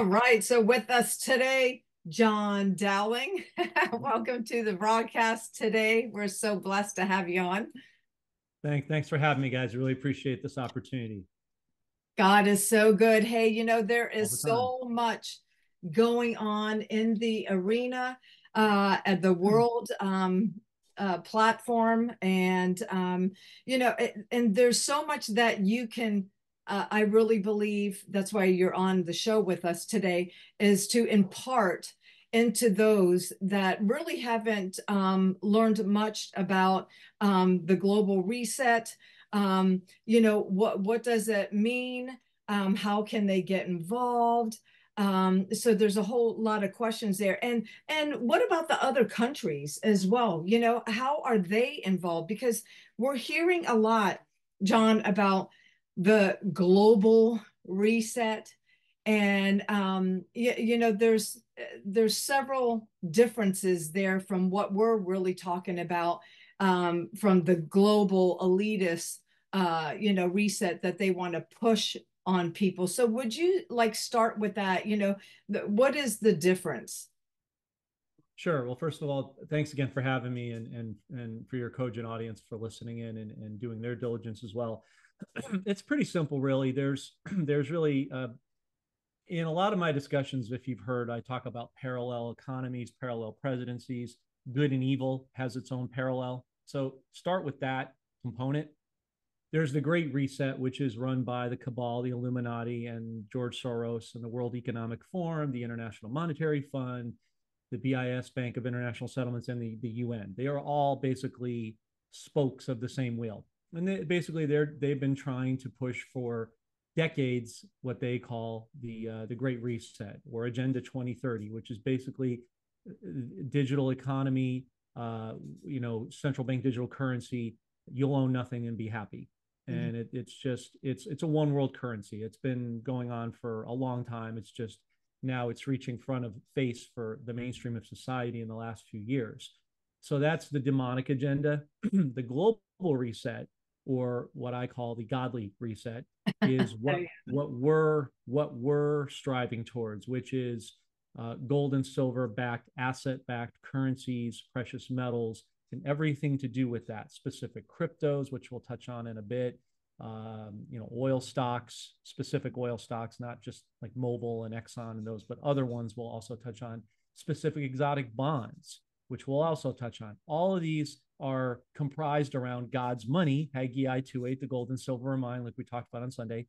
All right. So with us today, Jon Dowling. Welcome to the broadcast today. We're so blessed to have you on. Thank, thanks for having me, guys. Really appreciate this opportunity. God is so good. Hey, you know, there is the so much going on in the arena uh, at the hmm. world um, uh, platform. And, um, you know, it, and there's so much that you can uh, I really believe that's why you're on the show with us today, is to impart into those that really haven't um, learned much about um, the global reset. Um, you know, what, what does it mean? Um, how can they get involved? Um, so there's a whole lot of questions there. And and what about the other countries as well? You know, how are they involved? Because we're hearing a lot, Jon, about the global reset and um, you, you know there's there's several differences there from what we're really talking about um, from the global elitist uh, you know reset that they want to push on people so would you like start with that you know the, what is the difference Sure. Well, first of all, thanks again for having me and and and for your Cogent audience for listening in and, and doing their diligence as well. it's pretty simple, really. There's there's really uh, in a lot of my discussions, if you've heard, I talk about parallel economies, parallel presidencies. Good and evil has its own parallel. So start with that component. There's the Great Reset, which is run by the cabal, the Illuminati, and George Soros, and the World Economic Forum, the International Monetary Fund, the BIS, Bank of International Settlements, and the, the UN. They are all basically spokes of the same wheel and they, basically they're they've been trying to push for decades what they call the uh, the Great Reset or Agenda 2030, which is basically uh, digital economy, uh, you know, central bank digital currency. You'll own nothing and be happy. Mm-hmm. And it, it's just it's it's a one world currency. It's been going on for a long time. It's just now it's reaching front of face for the mainstream of society in the last few years. So that's the demonic agenda. the global reset or what I call the godly reset is what what we're what we're striving towards, which is uh, gold and silver backed asset backed currencies, precious metals, and everything to do with that. Specific cryptos, which we'll touch on in a bit. Um, you know, oil stocks, specific oil stocks, not just like Mobil and Exxon and those, but other ones we'll also touch on. Specific exotic bonds, which we'll also touch on. All of these are comprised around God's money, Haggai 2.8, the gold and silver mine, like we talked about on Sunday,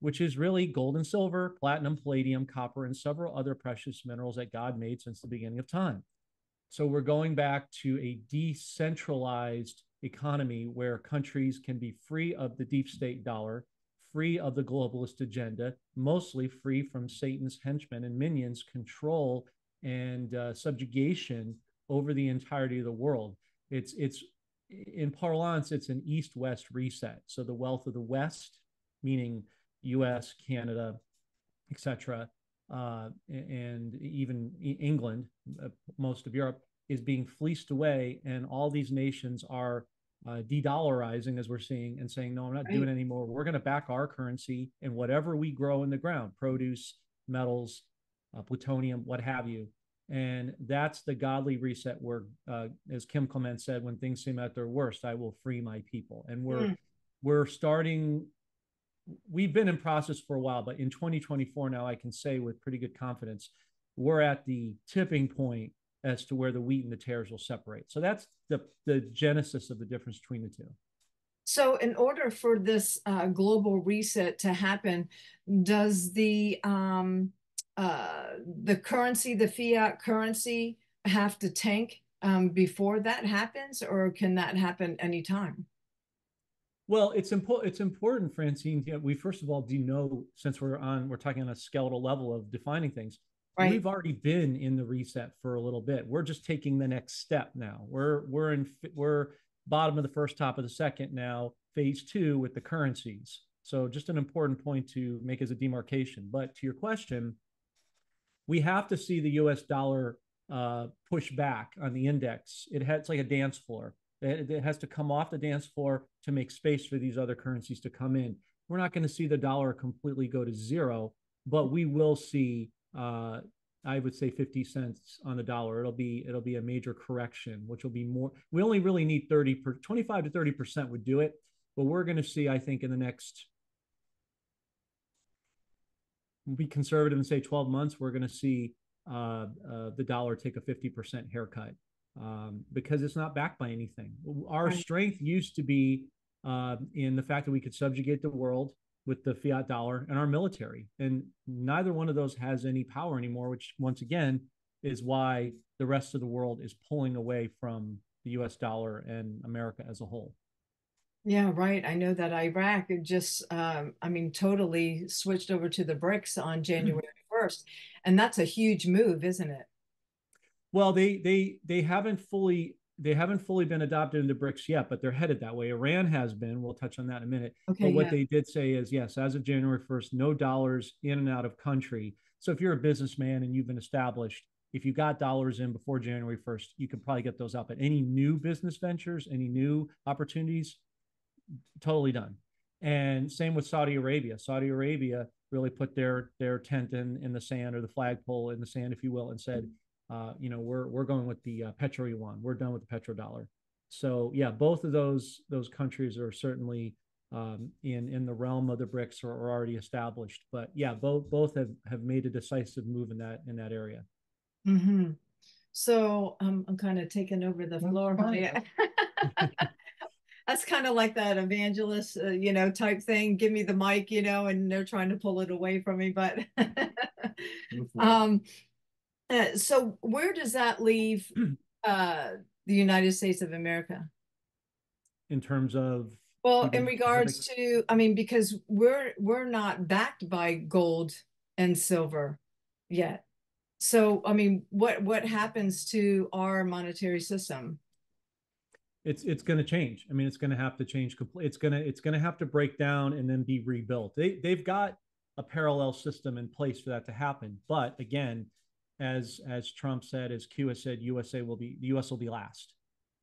which is really gold and silver, platinum, palladium, copper, and several other precious minerals that God made since the beginning of time. So we're going back to a decentralized economy where countries can be free of the deep state dollar, free of the globalist agenda, mostly free from Satan's henchmen and minions control and uh, subjugation over the entirety of the world. It's it's in parlance, it's an east-west reset. So the wealth of the West, meaning U.S., Canada, etc., uh, and even England, uh, most of Europe, is being fleeced away, and all these nations are uh, de-dollarizing, as we're seeing, and saying, "No, I'm not right. doing anymore. We're going to back our currency and whatever we grow in the ground, produce, metals, uh, plutonium, what have you." And that's the godly reset where, uh, as Kim Clement said, when things seem at their worst, I will free my people. And we're mm. we're starting. We've been in process for a while, but in 2024 now, I can say with pretty good confidence, we're at the tipping point as to where the wheat and the tares will separate. So that's the the genesis of the difference between the two. So, in order for this uh, global reset to happen, does the um, uh, the currency, the fiat currency, have to tank um, before that happens, or can that happen anytime? Well, it's important. It's important, Francine. We first of all do know, since we're on, we're talking on a skeletal level of defining things. Right. We've already been in the reset for a little bit. We're just taking the next step now. We're we're in we're bottom of the first, top of the second now. Phase two with the currencies. So just an important point to make as a demarcation. But to your question, we have to see the US dollar uh, push back on the index. It has, it's like a dance floor. It, it has to come off the dance floor to make space for these other currencies to come in. We're not going to see the dollar completely go to zero, but we will see uh, I would say 50 cents on the dollar. It'll be it'll be a major correction, which will be more. We only really need 30 per 25 to 30 percent would do it, but we're going to see, I think, in the next. Be conservative and say 12 months. We're going to see uh, uh, the dollar take a 50 percent haircut um, because it's not backed by anything. Our strength used to be uh, in the fact that we could subjugate the world with the fiat dollar and our military. And neither one of those has any power anymore, which once again is why the rest of the world is pulling away from the US dollar and America as a whole. Yeah, right. I know that Iraq just, um, I mean, totally switched over to the BRICS on January 1st. And that's a huge move, isn't it? Well, they they they haven't fully they haven't fully been adopted into BRICS yet, but they're headed that way. Iran has been. We'll touch on that in a minute. Okay, but what yeah. they did say is yes, as of January 1st, no dollars in and out of country. So if you're a businessman and you've been established, if you got dollars in before January 1st, you can probably get those out. But any new business ventures, any new opportunities, totally done. And same with Saudi Arabia. Saudi Arabia really put their their tent in in the sand or the flagpole in the sand, if you will, and said, uh, you know, we're we're going with the uh, petro yuan. We're done with the petrodollar. So yeah, both of those those countries are certainly um, in in the realm of the BRICS or, are already established. But yeah, both both have have made a decisive move in that in that area. Mm-hmm. So um, I'm kind of taking over the floor. That's kind of like that evangelist, uh, you know, type thing. Give me the mic, you know, and they're trying to pull it away from me. But um, uh, so where does that leave uh, the United States of America? In terms of well, in regards to, I mean, because we're we're not backed by gold and silver yet. So, I mean, what what happens to our monetary system? It's it's going to change. I mean, it's going to have to change. It's going to it's going to have to break down and then be rebuilt. They they've got a parallel system in place for that to happen. But again, as as Trump said, as Q has said, USA will be the US will be last,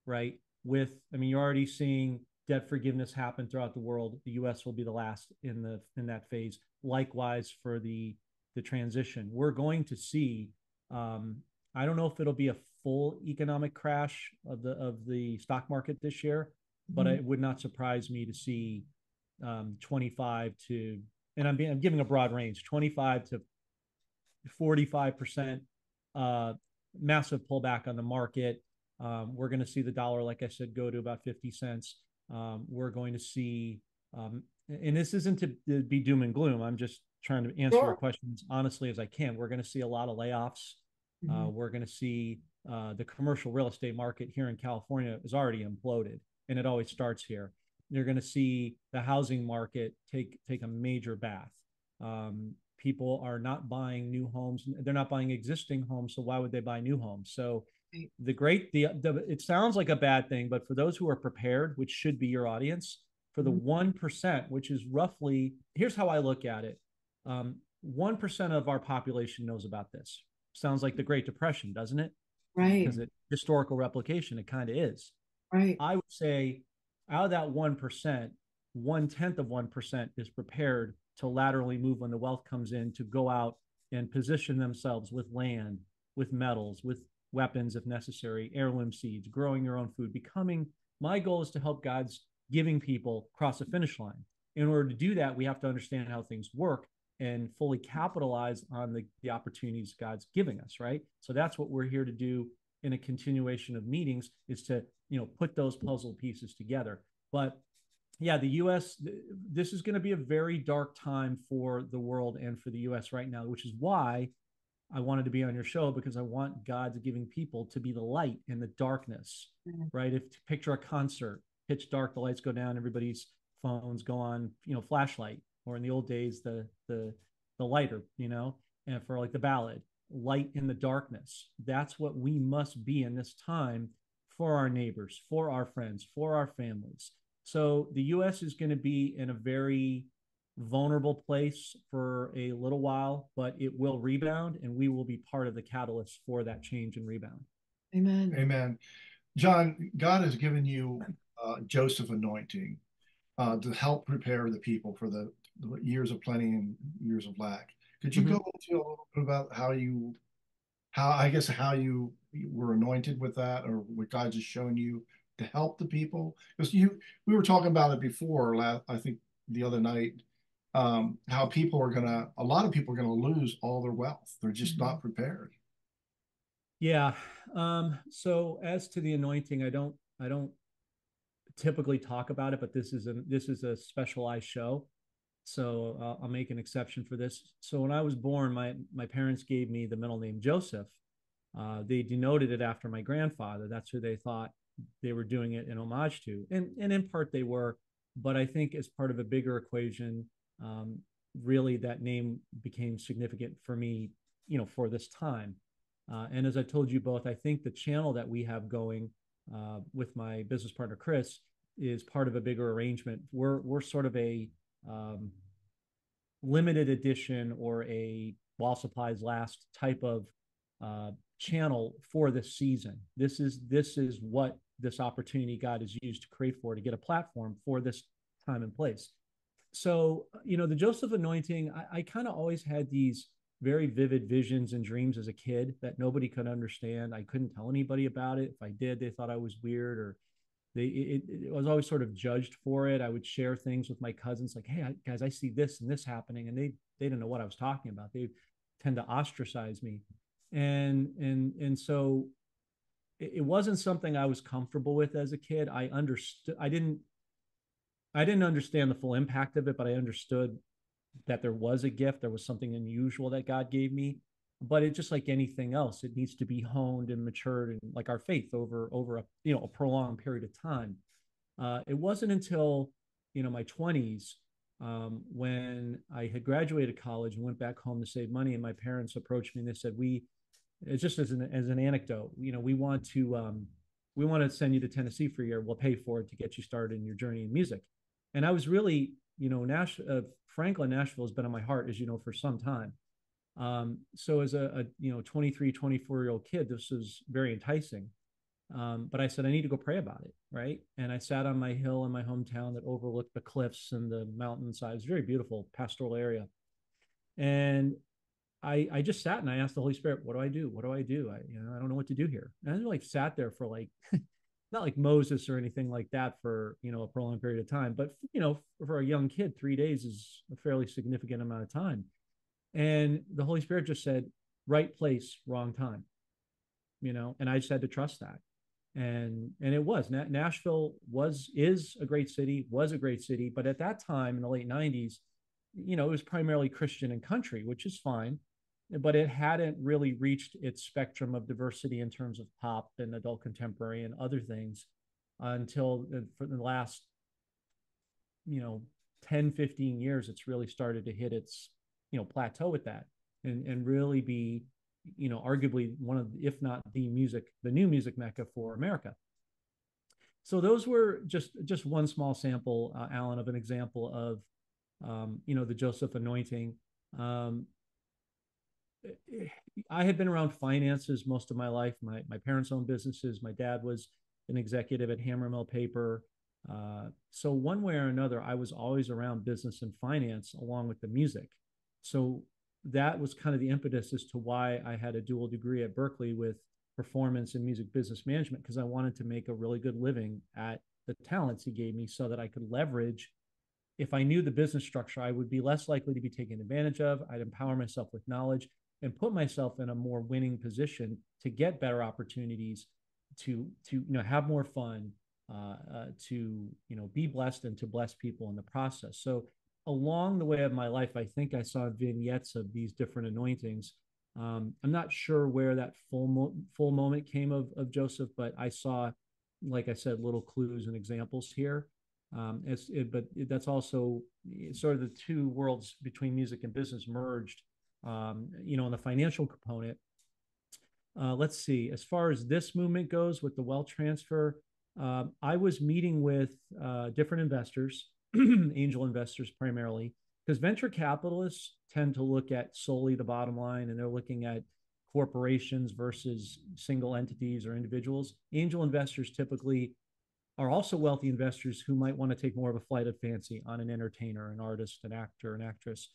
right? With I mean, you're already seeing debt forgiveness happen throughout the world. The US will be the last in the in that phase. Likewise for the the transition. We're going to see um, I don't know if it'll be a full economic crash of the of the stock market this year, mm-hmm. but it would not surprise me to see um, 25 to and I'm, being, I'm giving a broad range 25 to 45% uh, massive pullback on the market. Um, we're going to see the dollar, like I said, go to about 50 cents. Um, we're going to see, um, and this isn't to, be doom and gloom. I'm just trying to answer sure. your questions honestly as I can. We're going to see a lot of layoffs. Uh, mm-hmm. Uh, we're going to see uh, the commercial real estate market here in California is already imploded, and it always starts here. You're going to see the housing market take take a major bath. Um, people are not buying new homes they're not buying existing homes so why would they buy new homes so the great the, the it sounds like a bad thing but for those who are prepared which should be your audience for the mm-hmm. 1% which is roughly here's how i look at it um, 1% of our population knows about this sounds like the great depression doesn't it right because it historical replication it kind of is right i would say out of that 1% one tenth of 1% is prepared to laterally move when the wealth comes in to go out and position themselves with land, with metals, with weapons if necessary, heirloom seeds, growing your own food, becoming. My goal is to help God's giving people cross the finish line. In order to do that, we have to understand how things work and fully capitalize on the, the opportunities God's giving us, right? So that's what we're here to do in a continuation of meetings is to, you know, put those puzzle pieces together. But yeah, the U.S. This is going to be a very dark time for the world and for the U.S. right now, which is why I wanted to be on your show because I want God's giving people to be the light in the darkness, mm-hmm. right? If picture a concert, pitch dark, the lights go down, everybody's phones go on, you know, flashlight, or in the old days, the the the lighter, you know, and for like the ballad, light in the darkness. That's what we must be in this time for our neighbors, for our friends, for our families so the US is going to be in a very vulnerable place for a little while, but it will rebound and we will be part of the catalyst for that change and rebound. Amen. Amen. Jon, God has given you uh, Joseph anointing uh, to help prepare the people for the, the, years of plenty and years of lack. Could you mm-hmm. go into a little bit about how you, how I guess how you were anointed with that, or what God just shown you to help the people? Because you, we were talking about it before. Last, I think the other night, um, how people are gonna, a lot of people are gonna lose all their wealth. They're just mm-hmm. not prepared. Yeah. Um, so as to the anointing, I don't, I don't typically talk about it, but this is a this is a specialized show, so I'll make an exception for this. So when I was born, my my parents gave me the middle name Joseph. Uh, they denoted it after my grandfather. That's who they thought they were doing it in homage to, and and in part they were, but I think as part of a bigger equation, um, really that name became significant for me, you know, for this time. Uh, and as I told you both, I think the channel that we have going uh, with my business partner Chris is part of a bigger arrangement. We're we're sort of a um, limited edition or a while supplies last type of uh, channel for this season. This is this is what this opportunity God has used to create for to get a platform for this time and place. So you know the Joseph anointing, I, I kind of always had these very vivid visions and dreams as a kid that nobody could understand. I couldn't tell anybody about it. If I did, they thought I was weird or they it, it was always sort of judged for it. I would share things with my cousins like, "Hey, guys, I see this and this happening," and they they didn't know what I was talking about. They tend to ostracize me, and and and so it, it wasn't something I was comfortable with as a kid. I understood. I didn't. I didn't understand the full impact of it, but I understood that there was a gift, there was something unusual that God gave me. But it just like anything else, it needs to be honed and matured, and like our faith over over a you know a prolonged period of time. Uh, it wasn't until you know my twenties um, when I had graduated college and went back home to save money, and my parents approached me and they said, "We, just as an as an anecdote, you know, we want to um, we want to send you to Tennessee for a year. We'll pay for it to get you started in your journey in music." And I was really you know, Nash, uh, Franklin, Nashville has been on my heart, as you know, for some time. Um, so as a, a, you know 23, 24 year old kid, this was very enticing. Um, but I said I need to go pray about it, right? And I sat on my hill in my hometown that overlooked the cliffs and the mountainside. It's very beautiful pastoral area, and I I just sat and I asked the Holy Spirit, "What do I do? What do I do? I you know I don't know what to do here." And I like sat there for like not like Moses or anything like that for you know a prolonged period of time, but you know for a young kid, three days is a fairly significant amount of time. And the Holy Spirit just said, "Right place, wrong time," you know, and I just had to trust that. And and it was Nashville was is a great city, was a great city, but at that time in the late '90s, you know, it was primarily Christian and country, which is fine but it hadn't really reached its spectrum of diversity in terms of pop and adult contemporary and other things until for the last you know 10 15 years it's really started to hit its you know plateau with that and and really be you know arguably one of if not the music the new music mecca for america so those were just just one small sample uh, alan of an example of um, you know the joseph anointing um, I had been around finances most of my life. My my parents owned businesses. My dad was an executive at Hammermill Paper. Uh, so one way or another, I was always around business and finance along with the music. So that was kind of the impetus as to why I had a dual degree at Berklee with performance and music business management because I wanted to make a really good living at the talents he gave me so that I could leverage if I knew the business structure, I would be less likely to be taken advantage of. I'd empower myself with knowledge and put myself in a more winning position to get better opportunities to to you know have more fun uh, uh, to you know be blessed and to bless people in the process so along the way of my life i think i saw vignettes of these different anointings. Um, i'm not sure where that full mo- full moment came of, of joseph but i saw like i said little clues and examples here. Um, it, but it, that's also sort of the two worlds between music and business merged um, you know, on the financial component. Uh, let's see, as far as this movement goes with the wealth transfer, uh, I was meeting with uh, different investors, angel investors primarily, because venture capitalists tend to look at solely the bottom line and they're looking at corporations versus single entities or individuals. Angel investors typically are also wealthy investors who might want to take more of a flight of fancy on an entertainer, an artist, an actor, an actress.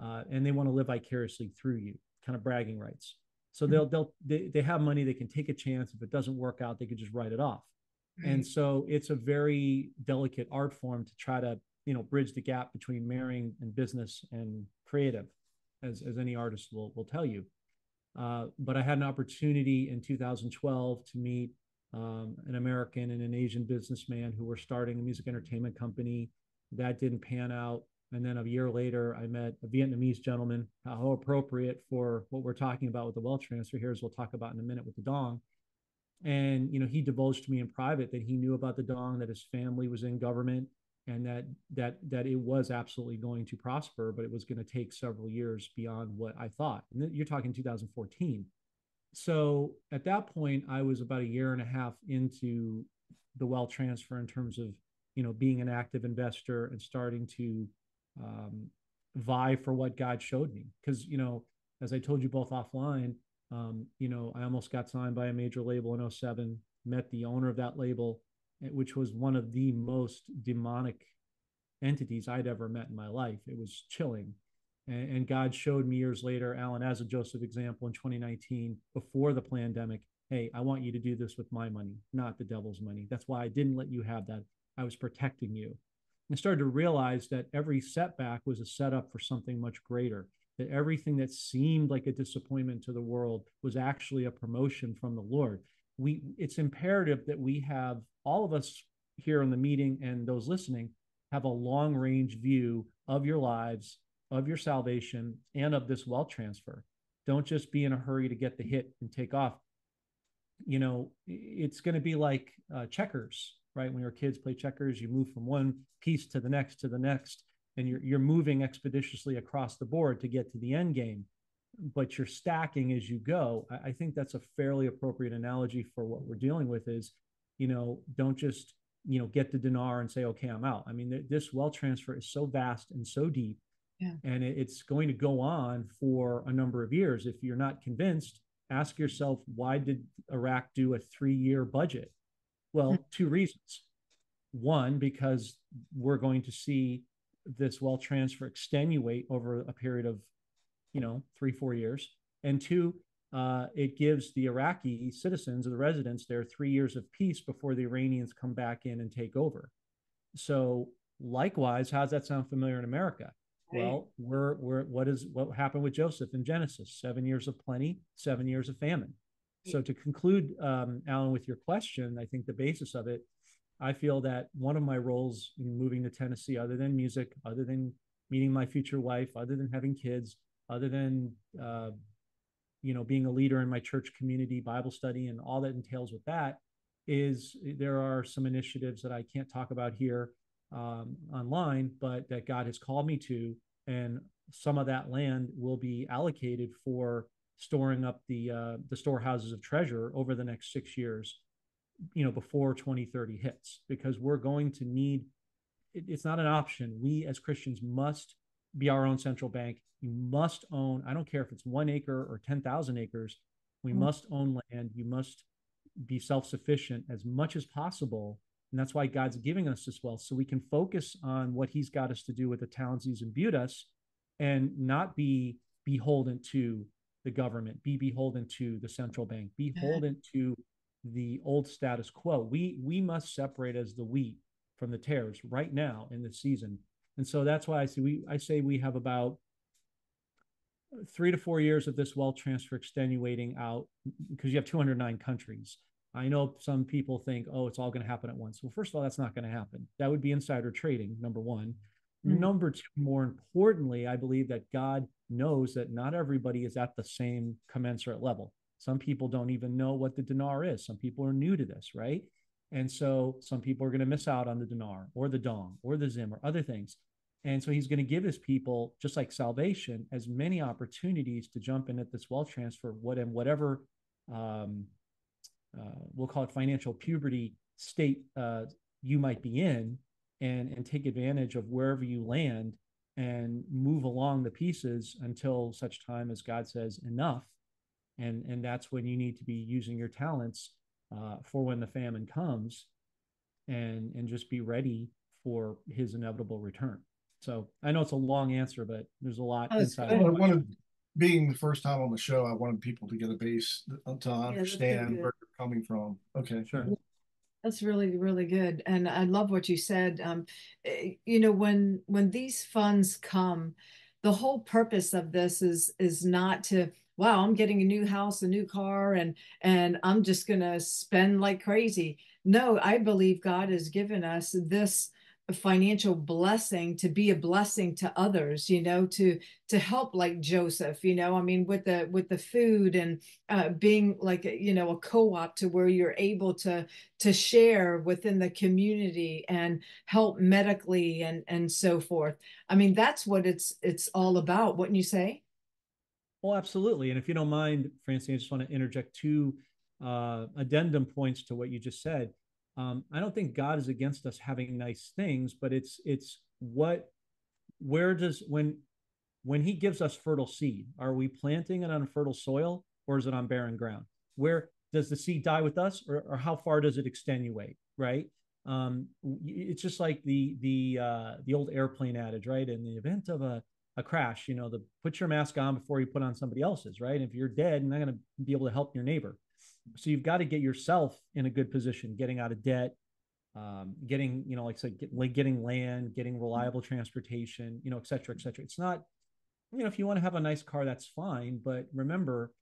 uh, and they want to live vicariously through you, kind of bragging rights. So they'll they'll they, they have money, they can take a chance. If it doesn't work out, they can just write it off. Right. And so it's a very delicate art form to try to you know bridge the gap between marrying and business and creative, as as any artist will will tell you. Uh, but I had an opportunity in 2012 to meet um, an American and an Asian businessman who were starting a music entertainment company. That didn't pan out. And then a year later, I met a Vietnamese gentleman. How appropriate for what we're talking about with the wealth transfer here, as we'll talk about in a minute with the dong. And you know, he divulged to me in private that he knew about the dong, that his family was in government, and that that that it was absolutely going to prosper, but it was going to take several years beyond what I thought. And you're talking 2014. So at that point, I was about a year and a half into the wealth transfer in terms of you know being an active investor and starting to um, vie for what God showed me. Because, you know, as I told you both offline, um, you know, I almost got signed by a major label in 07, met the owner of that label, eh, which was one of the most demonic entities I'd ever met in my life. It was chilling. And, and God showed me years later, Alan, as a Joseph example in 2019, before the pandemic, hey, I want you to do this with my money, not the devil's money. That's why I didn't let you have that. I was protecting you. I started to realize that every setback was a setup for something much greater. That everything that seemed like a disappointment to the world was actually a promotion from the Lord. We, it's imperative that we have all of us here in the meeting and those listening have a long range view of your lives, of your salvation, and of this wealth transfer. Don't just be in a hurry to get the hit and take off. You know, it's going to be like uh, checkers right? When your kids play checkers, you move from one piece to the next to the next, and you're you're moving expeditiously across the board to get to the end game, but you're stacking as you go. I, I think that's a fairly appropriate analogy for what we're dealing with. Is you know, don't just you know get the dinar and say, okay, I'm out. I mean, th- this wealth transfer is so vast and so deep. Yeah. And it's going to go on for a number of years. If you're not convinced, ask yourself why did Iraq do a three year budget? Well, hmm. two reasons. One, because we're going to see this wealth transfer extenuate over a period of, you know, three, four years. And two, uh, it gives the Iraqi citizens or the residents there three years of peace before the Iranians come back in and take over. So, likewise, how does that sound familiar in America? Right. Well, we're we're what is what happened with Joseph in Genesis? Seven years of plenty, seven years of famine. So to conclude, um, Alan, with your question, I think the basis of it, I feel that one of my roles in moving to Tennessee, other than music, other than meeting my future wife, other than having kids, other than uh, you know being a leader in my church community, Bible study, and all that entails with that, is there are some initiatives that I can't talk about here um, online, but that God has called me to, and some of that land will be allocated for storing up the uh, the storehouses of treasure over the next six years, you know, before 2030 hits, because we're going to need. It, it's not an option. We as Christians must be our own central bank. You must own. I don't care if it's one acre or ten thousand acres. We mm-hmm. must own land. You must be self sufficient as much as possible. And that's why God's giving us this wealth so we can focus on what He's got us to do with the talents He's imbued us and not be beholden to the government, be beholden to the central bank, beholden to the old status quo. We we must separate as the wheat from the tares right now in this season. And so that's why I say we I say we have about three to four years of this wealth transfer extenuating out because you have 209 countries. I know some people think, oh, it's all going to happen at once. Well, first of all, that's not going to happen. That would be insider trading, number one. Mm-hmm. Number two, more importantly, I believe that God knows that not everybody is at the same commensurate level. Some people don't even know what the dinar is. Some people are new to this, right? And so some people are going to miss out on the dinar or the dong or the zim or other things. And so he's going to give his people, just like salvation, as many opportunities to jump in at this wealth transfer, what and whatever um, uh, we'll call it financial puberty state uh, you might be in, and and take advantage of wherever you land and move along the pieces until such time as God says enough. And, and that's when you need to be using your talents uh, for when the famine comes and, and just be ready for his inevitable return. So I know it's a long answer, but there's a lot it's inside. of I wanted, being the first time on the show, I wanted people to get a base uh, to understand good. where you're coming from. Okay. Sure. That's really, really good. And I love what you said. Um, eh, you know, when when these funds come, the whole purpose of this is is not to, wow, I'm getting a new house, a new car, and and I'm just gonna spend like crazy. No, I believe God has given us this financial blessing to be a blessing to others you know to to help like joseph you know i mean with the with the food and uh, being like you know a co-op to where you're able to to share within the community and help medically and and so forth i mean that's what it's it's all about wouldn't you say Well, absolutely. And if you don't mind, Francine, I just want to interject two uh, addendum points to what you just said. Um, I don't think God is against us having nice things, but it's it's what where does when when He gives us fertile seed, are we planting it on fertile soil or is it on barren ground? Where does the seed die with us, or, or how far does it extenuate? Right? Um, it's just like the the uh, the old airplane adage, right? In the event of a a crash, you know, the put your mask on before you put on somebody else's, right? If you're dead, you're not going to be able to help your neighbor. So you've got to get yourself in a good position, getting out of debt, um, getting, you know, like I said, get, getting land, getting reliable transportation, you know, et cetera, et cetera. It's not, you know, if you want to have a nice car, that's fine. But remember,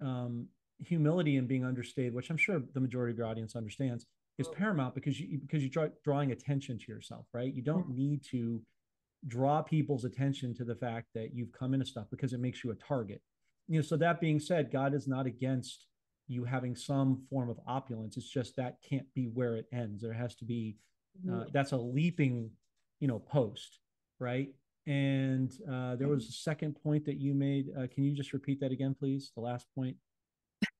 um, humility and being understated, which I'm sure the majority of your audience understands, is paramount because you because you are drawing attention to yourself, right? You don't need to draw people's attention to the fact that you've come into stuff because it makes you a target. You know, so that being said, God is not against you having some form of opulence. It's just that can't be where it ends. There has to be uh, that's a leaping, you know, post, right? And uh, there was a second point that you made. Uh, can you just repeat that again, please? The last point.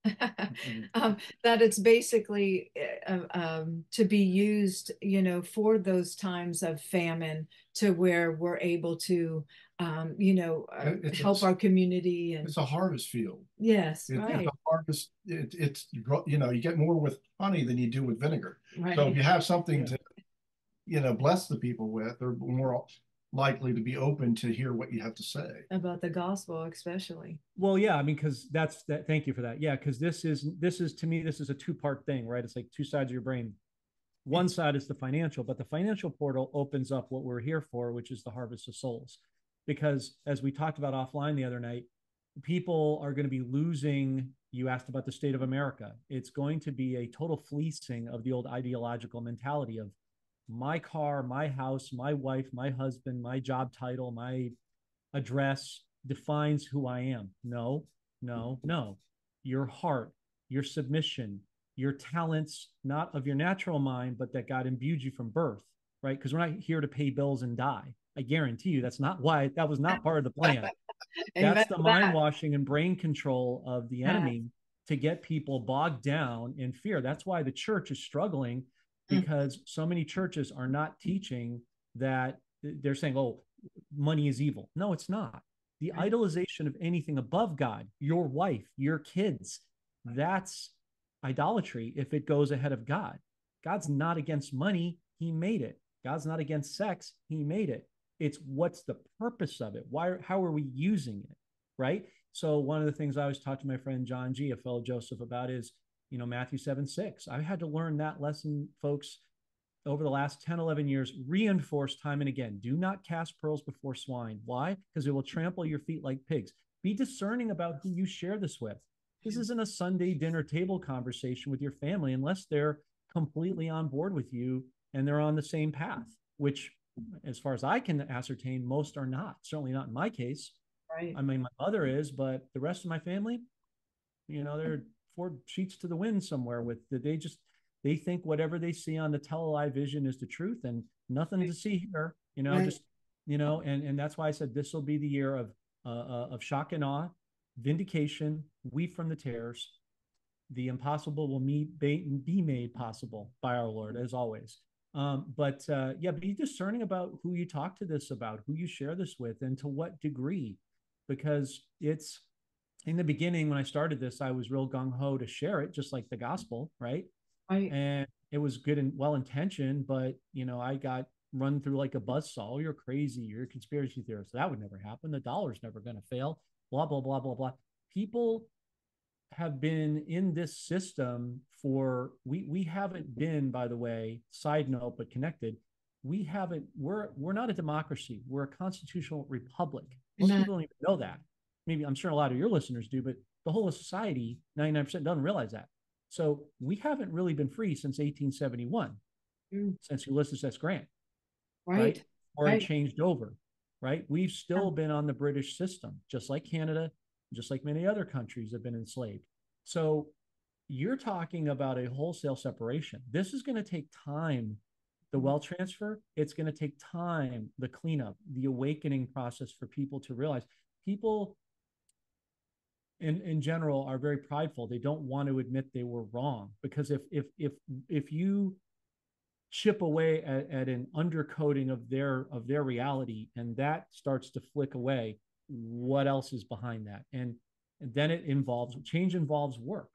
um, that it's basically uh, um, to be used, you know, for those times of famine to where we're able to, um, you know, uh, It's- help it's- our community and It's a harvest field. yes, It- right, It's a harvest. It, it's you know you get more with honey than you do with vinegar. right. So if you have something Yeah. to, you know, bless the people with, they're more likely to be open to hear what you have to say. about the gospel, especially. Well, yeah, I mean, because that's that. Thank you for that. Yeah, because this is this is to me this is a two part thing, right? It's like two sides of your brain. One side is the financial, but the financial portal opens up what we're here for, which is the harvest of souls. Because as we talked about offline the other night, people are going to be losing. You asked about the state of America. It's going to be a total fleecing of the old ideological mentality of my car, my house, my wife, my husband, my job title, my address defines who I am. No, no, no. Your heart, your submission, your talents, not of your natural mind, but that God imbued you from birth, right? Because we're not here to pay bills and die. I guarantee you that's not why that was not part of the plan. That's the mind washing and brain control of the Yeah. enemy to get people bogged down in fear. That's why the church is struggling Mm. because so many churches are not teaching that they're saying, oh, money is evil. No, it's not. The Right. idolization of anything above God, your wife, your kids, that's idolatry if it goes ahead of God. God's not against money, He made it. God's not against sex, He made it. It's what's the purpose of it? Why, how are we using it? Right. So, one of the things I always talk to my friend John G, a fellow Joseph, about is, you know, Matthew 7 6. I had to learn that lesson, folks, over the last 10, 11 years, reinforced time and again. Do not cast pearls before swine. Why? Because it will trample your feet like pigs. Be discerning about who you share this with. This isn't a Sunday dinner table conversation with your family unless they're completely on board with you and they're on the same path, which, as far as I can ascertain, most are not. Certainly not in my case. Right. I mean, my mother is, but the rest of my family, you know, they're four sheets to the wind somewhere with they just they think whatever they see on the tele vision is the truth and nothing to see here, you know, Right. just you know, and and that's why I said this will be the year of uh, uh, of shock and awe, vindication, weep from the tears. The impossible will meet, be, be made possible by our Lord, as always. Um, but uh, yeah, be discerning about who you talk to this about, who you share this with, and to what degree, because it's in the beginning when I started this, I was real gung ho to share it, just like the gospel, right? Right. And it was good and well intentioned, but you know, I got run through like a buzz saw. you're crazy. You're a conspiracy theorist. That would never happen. The dollar's never going to fail. Blah, blah, blah, blah, blah. People have been in this system for we we haven't been by the way side note but connected we haven't we're we're not a democracy we're a constitutional republic most Amen. people don't even know that maybe i'm sure a lot of your listeners do but the whole of society 99% doesn't realize that so we haven't really been free since 1871 mm. since ulysses s grant right, right? or right. changed over right we've still yeah. been on the british system just like canada just like many other countries have been enslaved so you're talking about a wholesale separation this is going to take time the wealth transfer it's going to take time the cleanup the awakening process for people to realize people in in general are very prideful. They don't want to admit they were wrong because if if if if you chip away at, at an undercoating of their of their reality and that starts to flick away what else is behind that? And, and then it involves change involves work.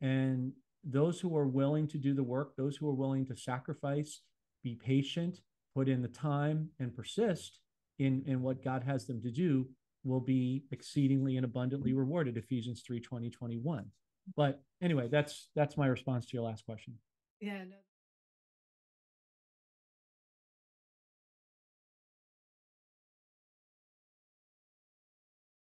And those who are willing to do the work those who are willing to sacrifice be patient put in the time and persist in in what god has them to do will be exceedingly and abundantly mm-hmm. rewarded ephesians 3 20 21 but anyway that's that's my response to your last question yeah no.